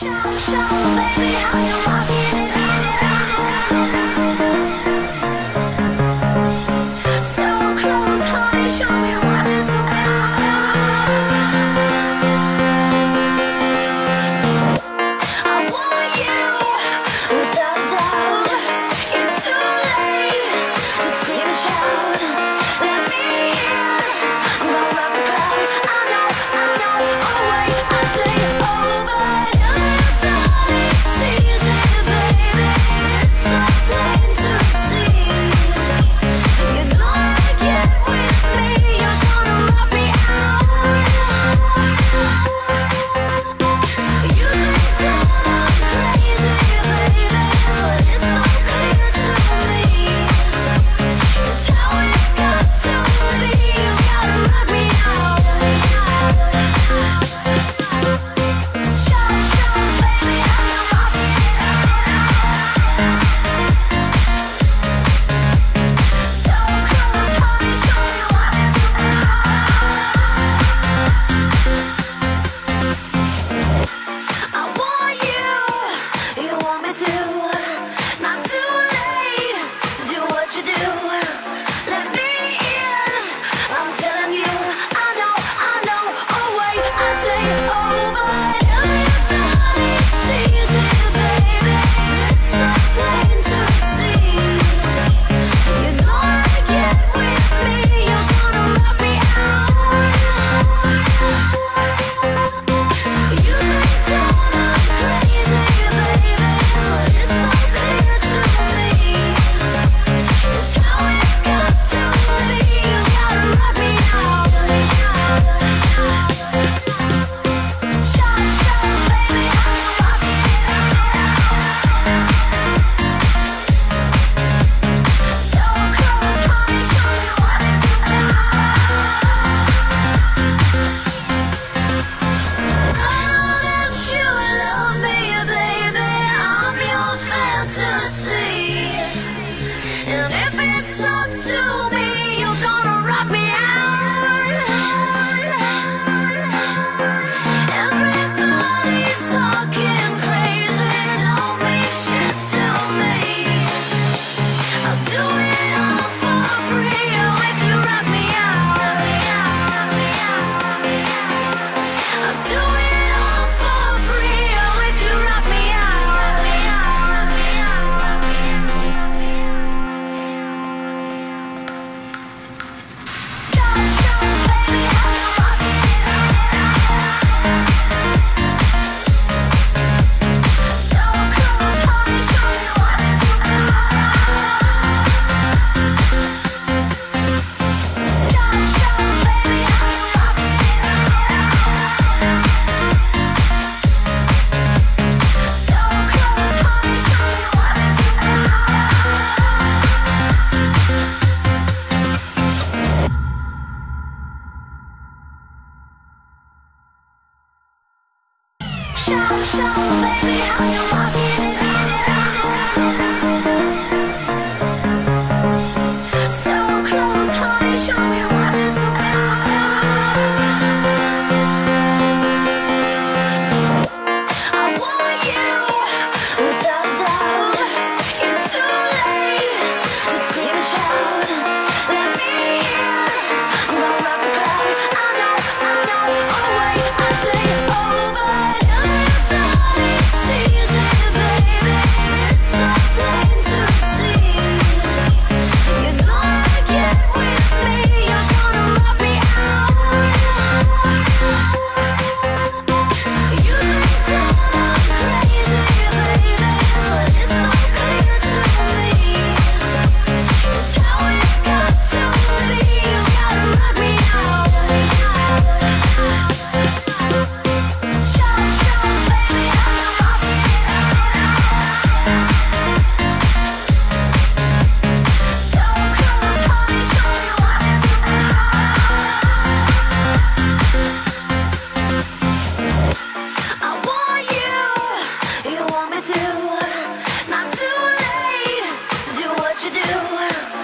show, show, baby, how you do.